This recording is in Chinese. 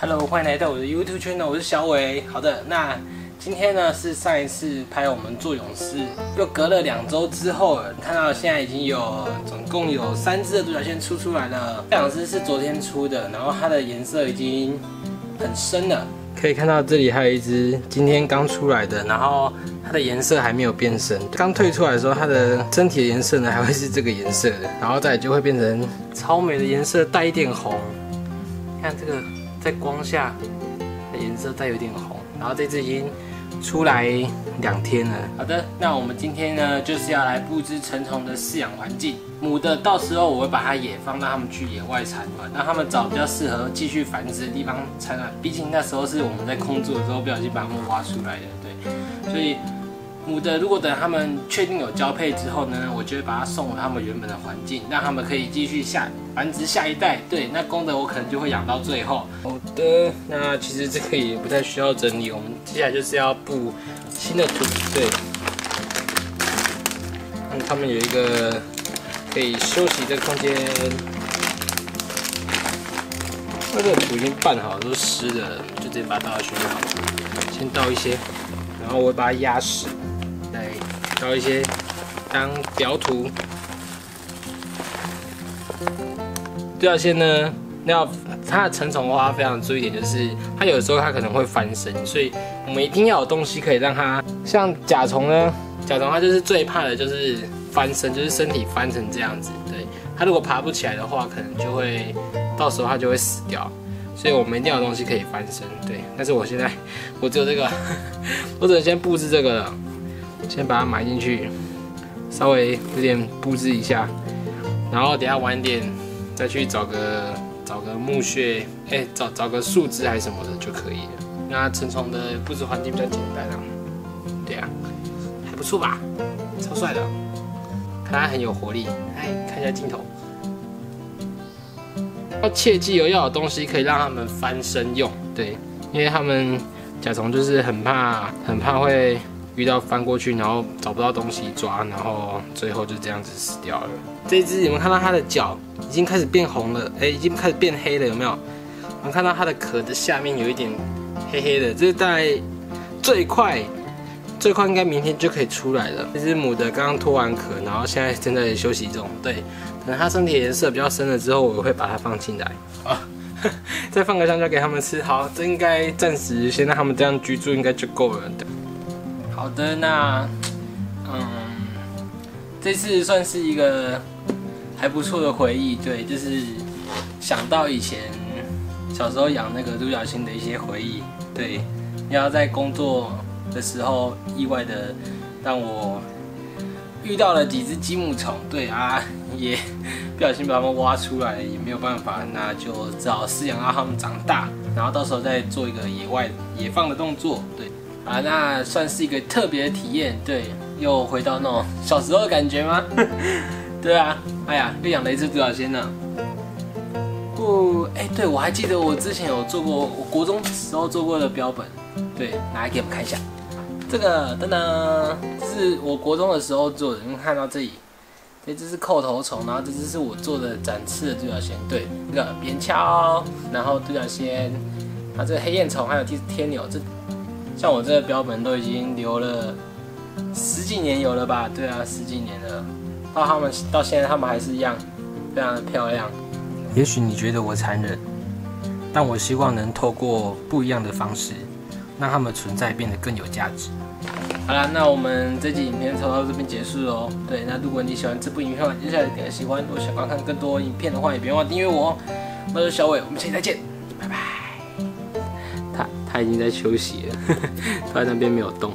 Hello，欢迎来到我的 YouTube 圈呢，我是小伟。好的，那今天呢是上一次拍我们做勇士，又隔了两周之后，看到现在已经有总共有三只的独角仙出出来了。这两只是昨天出的，然后它的颜色已经很深了，可以看到这里还有一只今天刚出来的，然后它的颜色还没有变深。刚退出来的时候，它的身体的颜色呢还会是这个颜色的，然后再就会变成超美的颜色，带一点红。看这个。在光下的颜色带有点红，然后这只已经出来两天了。好的，那我们今天呢就是要来布置成虫的饲养环境。母的到时候我会把它也放，到它们去野外产卵，让它们找比较适合继续繁殖的地方产卵。毕竟那时候是我们在空注的时候不小心把它们挖出来的，对，所以。母的，如果等它们确定有交配之后呢，我就会把它送回它们原本的环境，让它们可以继续下繁殖下一代。对，那公的我可能就会养到最后。好的，那其实这个也不太需要整理，我们接下来就是要布新的土，对，让它们有一个可以休息的空间。那个土已经拌好，都湿的，就直接把它倒下去就好了。先倒一些，然后我会把它压实。找一些当表土。独角仙呢，要它的成虫的话，非常注意一点，就是它有时候它可能会翻身，所以我们一定要有东西可以让它。像甲虫呢，甲虫它就是最怕的就是翻身，就是身体翻成这样子。对，它如果爬不起来的话，可能就会到时候它就会死掉。所以我们一定要有东西可以翻身。对，但是我现在我只有这个，我只能先布置这个了。先把它埋进去，稍微有点布置一下，然后等下晚点再去找个找个墓穴，哎，找找个树枝还是什么的就可以了。那成虫的布置环境比较简单啊，对啊，还不错吧？超帅的，看它很有活力。哎，看一下镜头，要切记哦，要有东西可以让它们翻身用，对，因为它们甲虫就是很怕很怕会。遇到翻过去，然后找不到东西抓，然后最后就这样子死掉了。这只有没有看到它的脚已经开始变红了？哎，已经开始变黑了，有没有？我们看到它的壳的下面有一点黑黑的，这在最快最快应该明天就可以出来了。这只母的刚刚脱完壳，然后现在正在休息中。对，等它身体颜色比较深了之后，我会把它放进来啊，再放个香蕉给他们吃。好，这应该暂时先让他们这样居住，应该就够了。好的，那嗯，这次算是一个还不错的回忆，对，就是想到以前小时候养那个独角仙的一些回忆，对，要在工作的时候意外的让我遇到了几只积木虫，对啊，也不小心把它们挖出来，也没有办法，那就只好饲养让它们长大，然后到时候再做一个野外野放的动作，对。啊，那算是一个特别的体验，对，又回到那种小时候的感觉吗？对啊，哎呀，又养了一只独角仙呢。不，哎，对，我还记得我之前有做过，我国中时候做过的标本，对，拿来给我们看一下。这个噔噔，这是我国中的时候做的，你们看到这里，这只是扣头虫，然后这只是我做的展翅的独角仙，对，那个扁锹，然后独角仙，啊，这个黑燕虫，还有天天牛，这。像我这个标本都已经留了十几年有了吧？对啊，十几年了。到他们到现在，他们还是一样，非常的漂亮。也许你觉得我残忍，但我希望能透过不一样的方式，让他们存在变得更有价值。好了，那我们这集影片就到这边结束喽。对，那如果你喜欢这部影片，接下来点个喜欢。如果想观看更多影片的话，也别忘订阅我。我是小伟，我们下期再见。他已经在休息了，他在那边没有动。